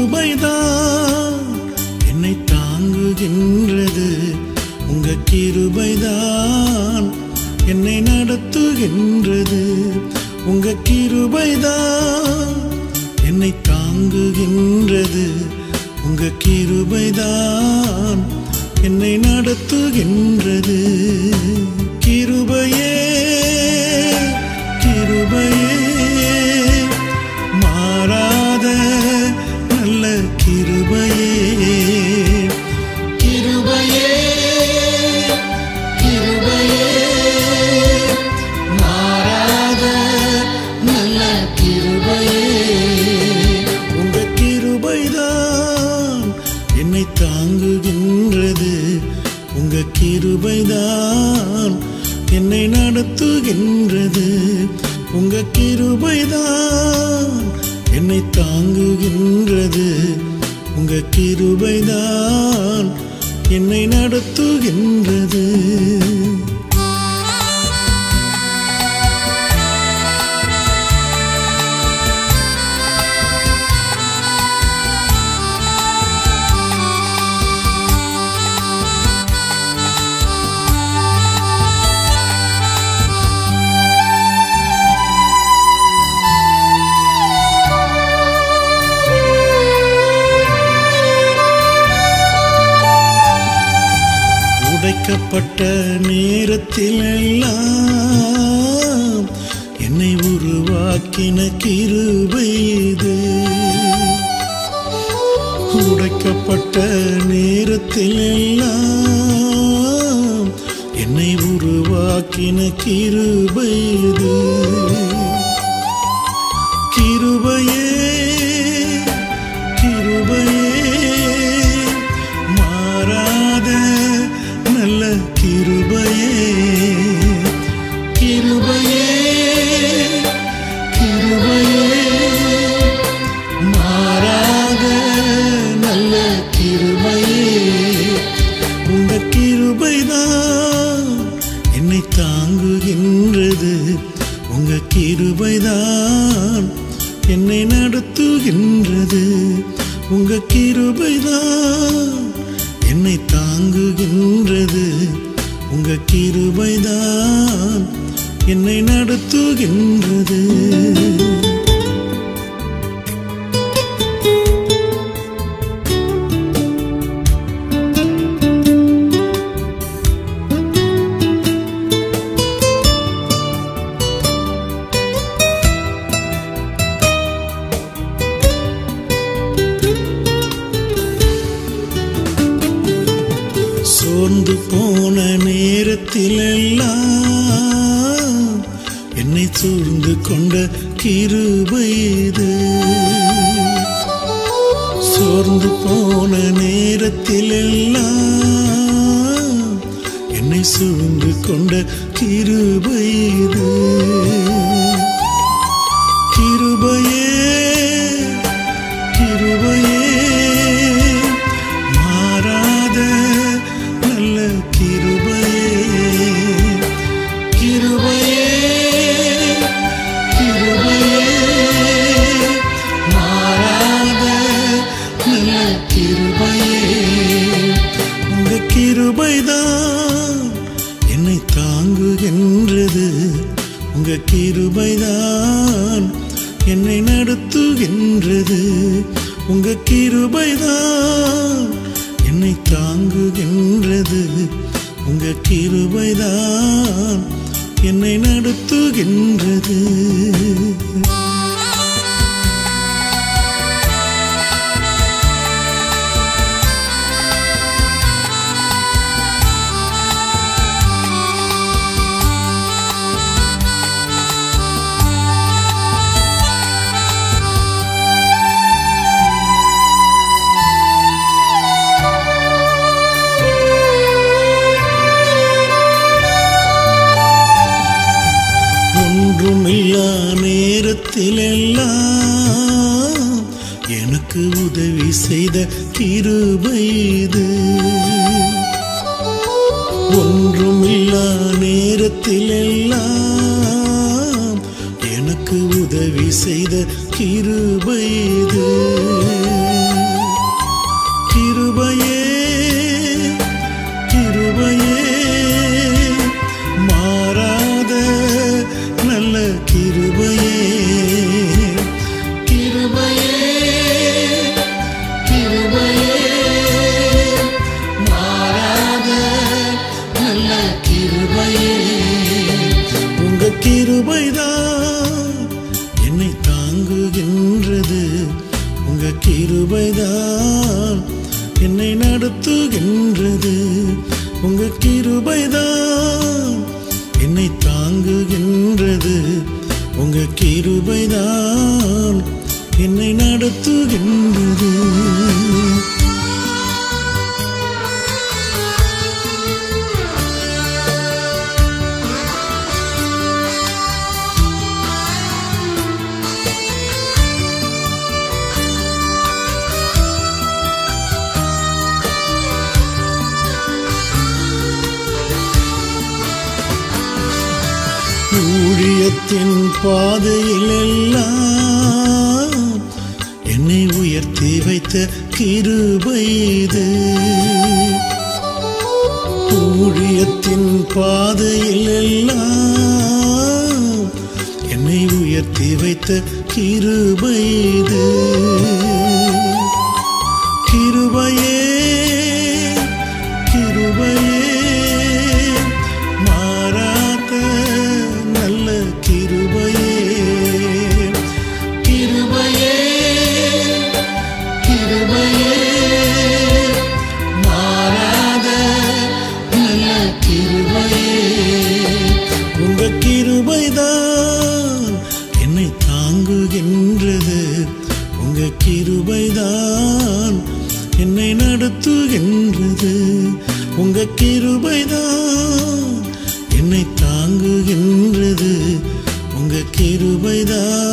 கிருபைதான். என்னை தாங்குகின்றது உங்க கிருபைதான். என்னை நடத்துகின்றது உங்க கிருபைதான். என்னை தாங்குகின்றது உங்க கிருபைதான். என்னை நடத்துகின்றது. தாங்குகின்றது. உங்க கிருபைதான் என்னை நடத்துகின்றது. உடைக்கப்பட்ட நேரத்தில் எல்லாம் என்னை உருவாக்கின கிருபை இது. உடைக்கப்பட்ட நேரத்தில் எல்லாம் என்னை உருவாக்கின கிருபை நடத்துகின்றது. உங்க கிருபைதான் என்னை தாங்குகின்றது. உங்க கிருபைதான் என்னை நடத்துகின்றது. சோர்ந்து போன நேரத்தில் எல்லாம் என்னை சூழ்ந்து கொண்ட கிருபை இது. சோர்ந்து போன நேரத்தில் எல்லாம் என்னை சூழ்ந்து கொண்ட கிருபை என்னை நடத்துகின்றது. உங்க கிருபைதான் என்னை தாங்குகின்றது. உங்க கிருபைதான் என்னை நடத்துகின்றது. நேரத்திலெல்லாம் எனக்கு உதவி செய்த கிருபை இது. ஒன்றுமில்லா நேரத்திலெல்லாம் எனக்கு உதவி செய்த கிருபை இது. உங்க கிருபைதான் என்னை நடத்துகின்றது. ஊழியத்தின் பாதையில் எல்லாம் என்னை உயர்த்தி வைத்த கிருபை இது. ஊழியத்தின் பாதையில் எல்லாம் என்னை உயர்த்தி வைத்த கிருபை இது. கிருபையே கிருபைதான்